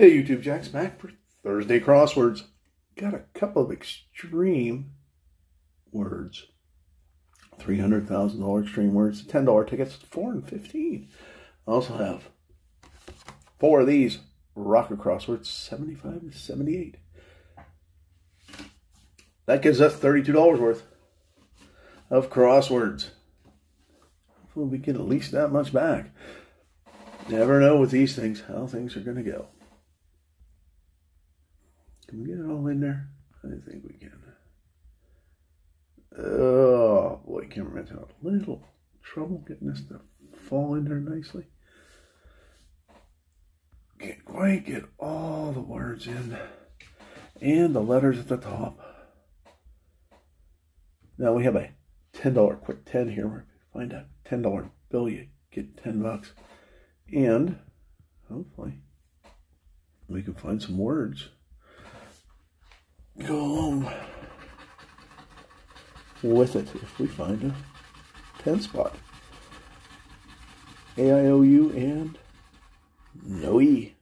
Hey YouTube, Jack's back for Thursday crosswords. Got a couple of extreme words. $300,000 extreme words, $10 tickets, 4 and 15. I also have four of these rocket crosswords, 75 to 78. That gives us $32 worth of crosswords. Hopefully we get at least that much back. Never know with these things how things are going to go. Can we get it all in there? I think we can. Oh boy, cameraman's having a little trouble getting this to fall in there nicely. Can't quite get all the words in and the letters at the top. Now we have a $10 quick 10 here. Find a $10 bill, you get 10 bucks. And hopefully we can find some words go along with it if we find a 10 spot. AIOU and no E.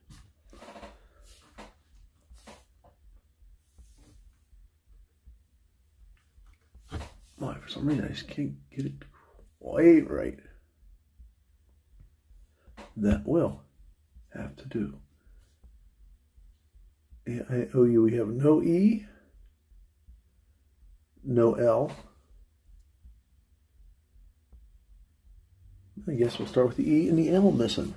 Why, for some reason I just can't get it quite right. That will have to do. I owe you, we have no E, no L. I guess we'll start with the E and the L missing.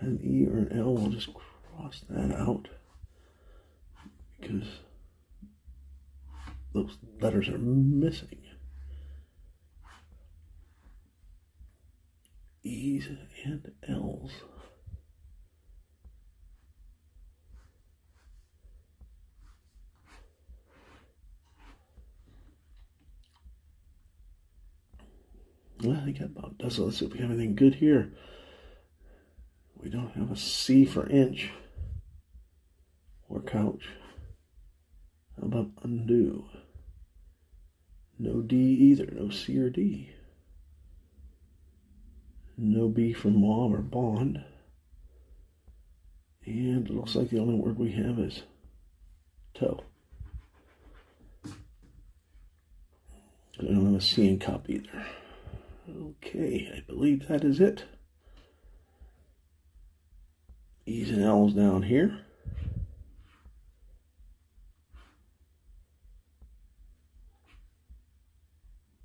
An E or an L, we'll just cross that out because those letters are missing. E's and L's. I got about a dozen. Let's see if we have anything good here. We don't have a C for inch or couch. How about undo? No D either. No C or D. No B for mom or bond. And it looks like the only word we have is toe. I don't have a C in cup either. Okay, I believe that is it. E's and L's down here.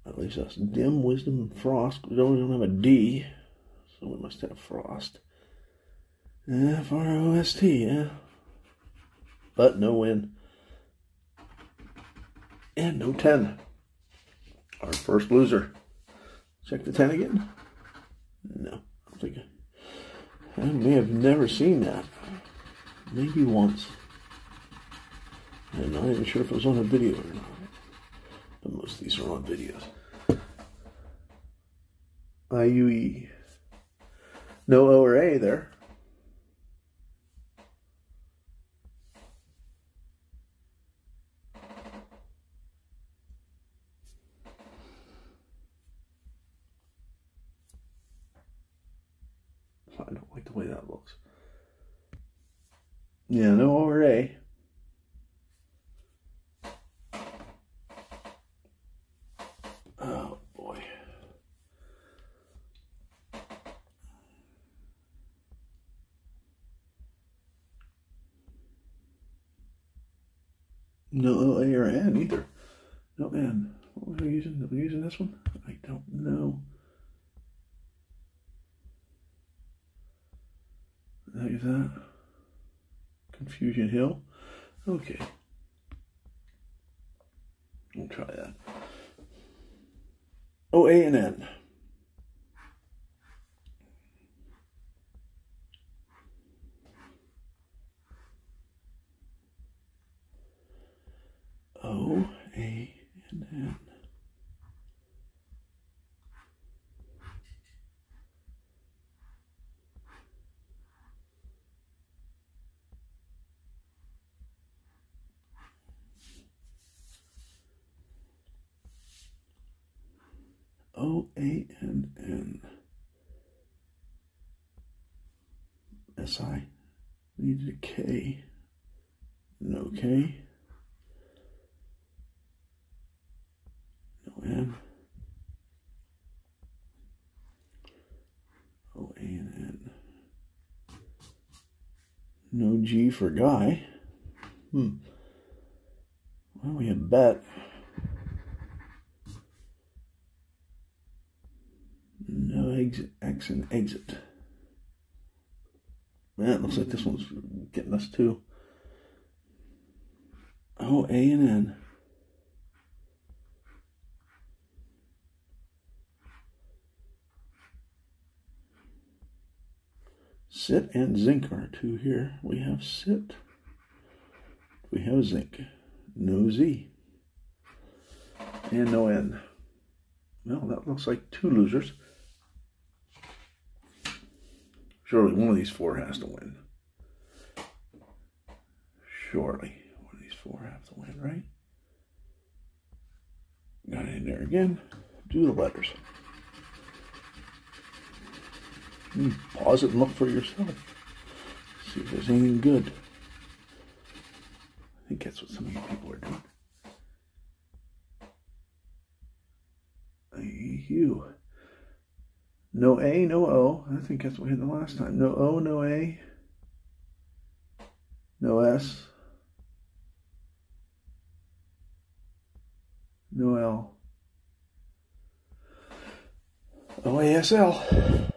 At least that's dim, wisdom, and frost. We don't, we don't have a D, so we must have frost. F R O S T, yeah. But no win. And no 10. Our first loser. Check the 10 again. No, I think I, I may have never seen that. Maybe once. I'm not even sure if it was on a video or not. But most of these are on videos. IUE. No O or A there. I don't like the way that looks. Yeah, no O or A. Oh boy. No A or N either. No N. What was we using? Are we using this one? I don't know. Like that. Confusion Hill. Okay. We'll try that. O A and N. O A and N. O A N N. S I. Needed a K. No K. No N. O A and N. No G for guy. Hmm. Well, we have bet. No exit, X and exit. Man, it looks like this one's getting us too. Oh, A and N. Sit and zinc are two here. We have sit. We have zinc. No Z. And no N. Well, that looks like two losers. Surely one of these four has to win. Surely one of these four have to win, right? Got in there again. Do the letters. You pause it and look for yourself. See if there's anything good. I think that's what some of you people are doing. You. No A, no O. I think that's what we had the last time. No O, no A. No S. No L. OASL.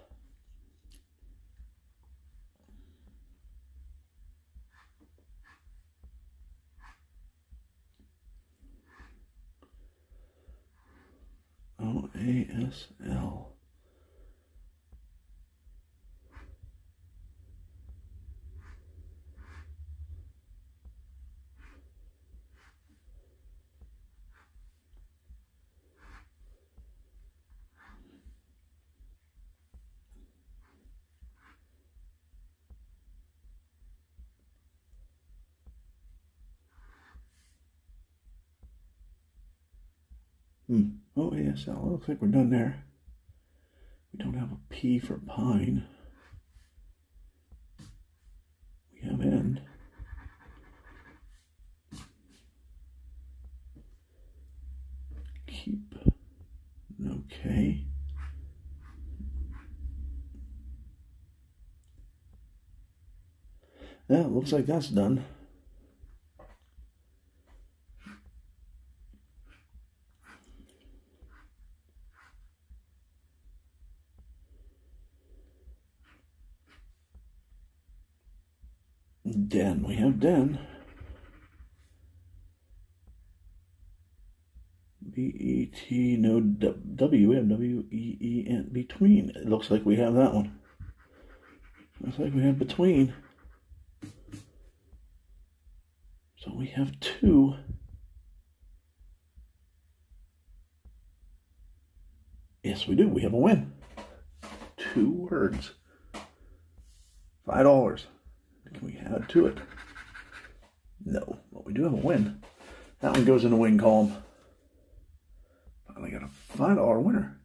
OASL. Hmm. Oh, ASL. Looks like we're done there. We don't have a P for pine. We have N. Keep. Okay. Yeah, looks like that's done. Den. We have Den. B E T no W. We have W E E N between. It looks like we have that one. Looks like we have between. So we have two. Yes, we do. We have a win. Two words. Five dollars. Can we add to it? No, but we do have a win. That one goes in the win column. Finally got a five dollar winner.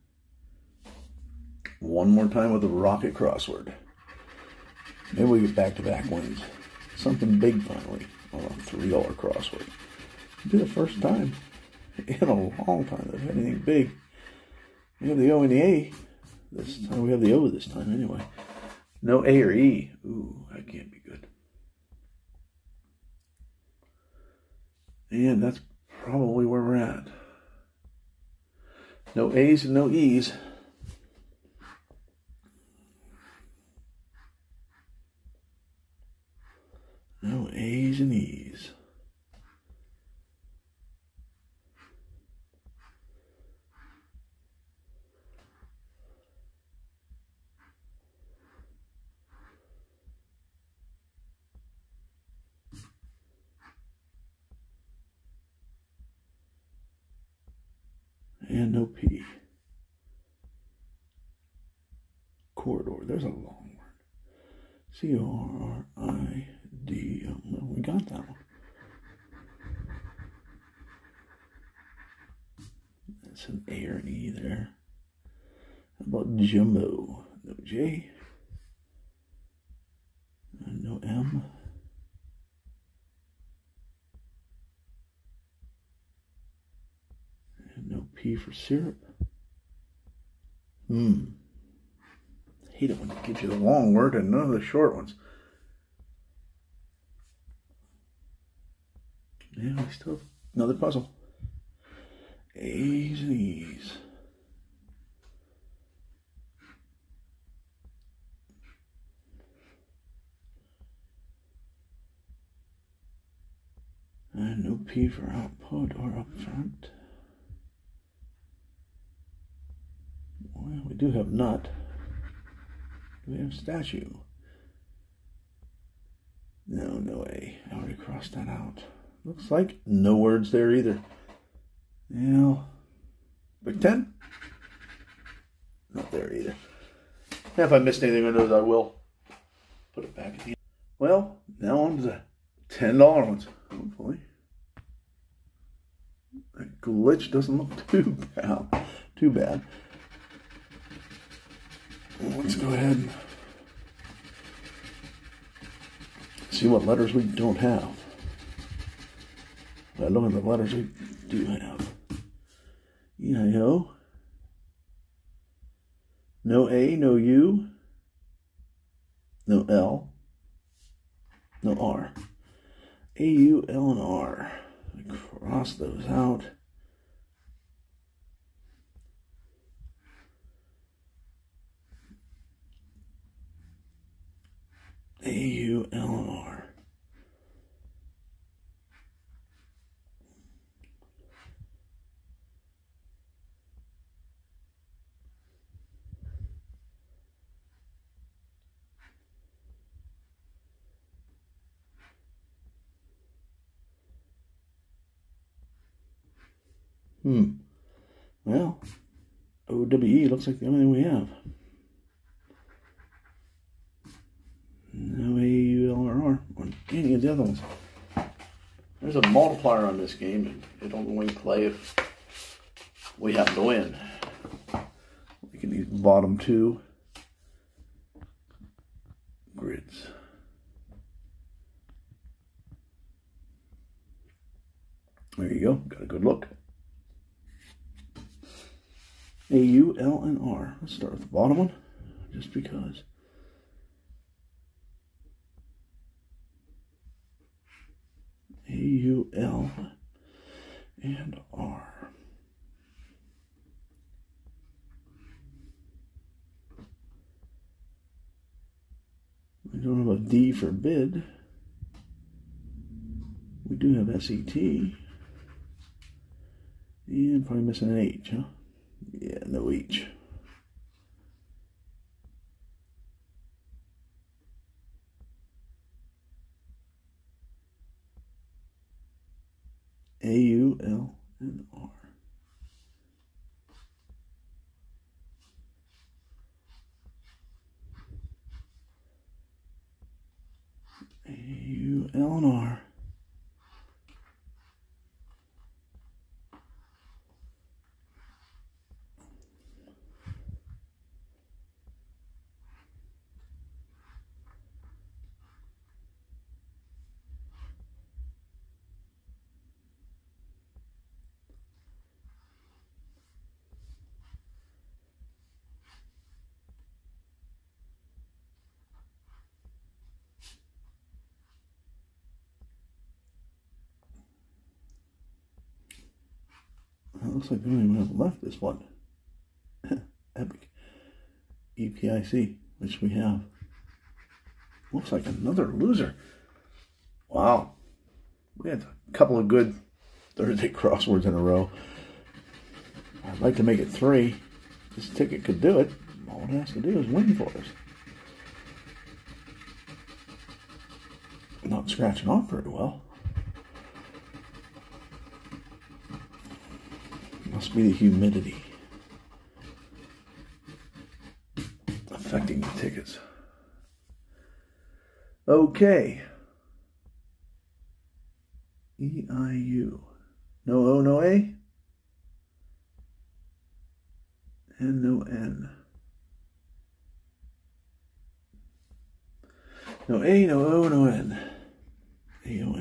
One more time with the rocket crossword. Maybe we get back to back wins. Something big finally on a three dollar crossword. It'll be the first time in a long time that anything big. We have the O and the A. This time we have the O this time anyway. No A or E. Ooh, that can't be good. And that's probably where we're at. No A's and no E's. No A's and E's. And no P. Corridor. There's a long word. C O R I D. We got that one. That's an A or an E there. How about jumbo? No J. Uh, no M. M. And no P for syrup. Hmm. hate it when it gives you the long word and none of the short ones. Yeah, we still have another puzzle. A's and E's. And no P for output or upfront. Well, we do have nut. Do we have statue? No, no way. I already crossed that out. Looks like no words there either. Yeah. Big Ten? Not there either. And if I missed anything under those, I will put it back at the end. Well, now on to the $10 ones, oh, hopefully. That glitch doesn't look too bad. Too bad. Let's go ahead and see what letters we don't have. I look at the letters we do have. E-I-O. No A, no U. No L. No R. A, U, L, and R. Cross those out. A U L R. Hmm. Well, OWE looks like the only thing we have. No AULRR on any of the other ones. There's a multiplier on this game, and it only play if we happen to win. We can use bottom two grids. There you go. Got a good look. A, U, L, and R. Let's start with the bottom one, just because. A, U, L, and R. We don't have a D for bid. We do have SET. And probably missing an H, huh? Yeah, no H. A U L and R. A U L and R. It looks like we don't even have left this one. Epic. EPIC, which we have. Looks like another loser. Wow. We had a couple of good Thursday crosswords in a row. I'd like to make it three. This ticket could do it. All it has to do is win for us. Not scratching off very well. Must be the humidity affecting the tickets. Okay. EIU. No O, no A. And no N. No A, no O, no N. A O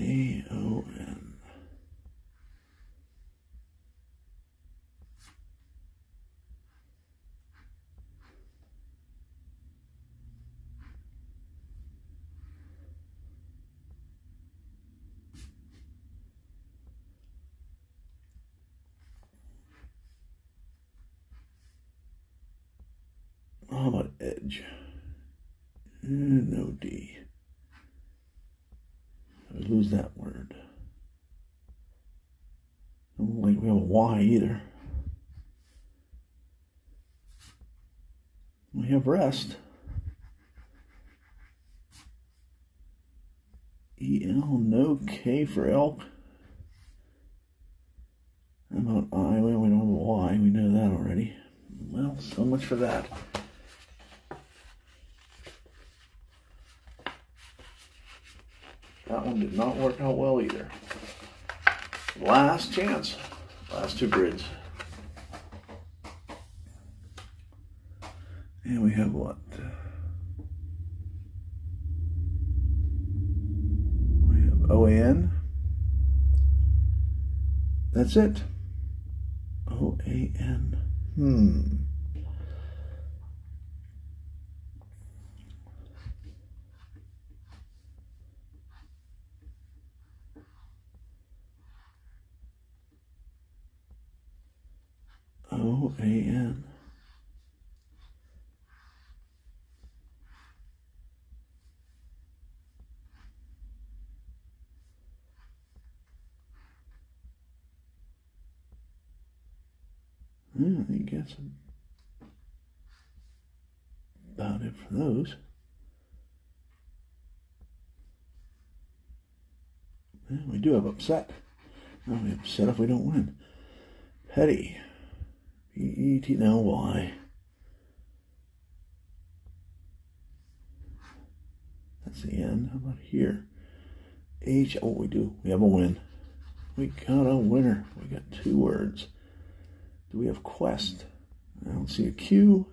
N. A O N. How about edge? No D. Lose that word. I don't like we have a Y either. We have rest. EL, no K for elk. How about I? Well, we don't have a Y. We know that already. Well, so much for that. That one did not work out well either. Last chance. Last two grids. And we have what? We have OAN. That's it. O-A-N. Hmm. O A N. Yeah, I think that's about it for those. We do have upset. Now we upset if we don't win. Petty. P E T L Y. That's the end. How about here? H. Oh, we do. We have a win. We got a winner. We got two words. Do we have quest? I don't see a Q.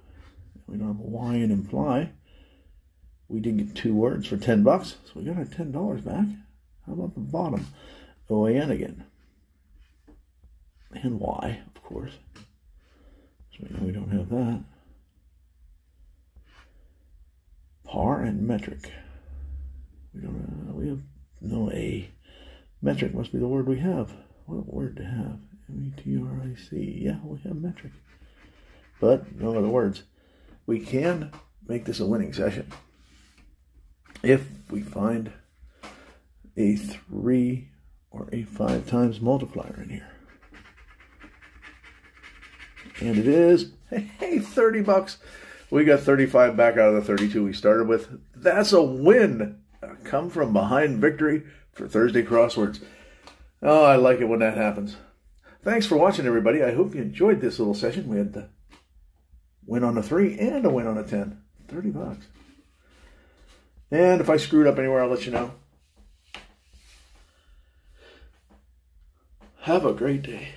We don't have a Y and imply. We did get two words for 10 bucks, so we got our $10 back. How about the bottom? OAN again. And Y, of course. So we know we don't have that. Par and metric. We don't. Uh, we have no A. Metric must be the word we have. What word to have? M E T R I C. Yeah, we have metric. But no other words. We can make this a winning session if we find a three or a five times multiplier in here. And it is, hey, 30 bucks. We got 35 back out of the 32 we started with. That's a win. A come from behind victory for Thursday crosswords. Oh, I like it when that happens. Thanks for watching, everybody. I hope you enjoyed this little session. We had the win on a three and a win on a 10. 30 bucks. And if I screwed up anywhere, I'll let you know. Have a great day.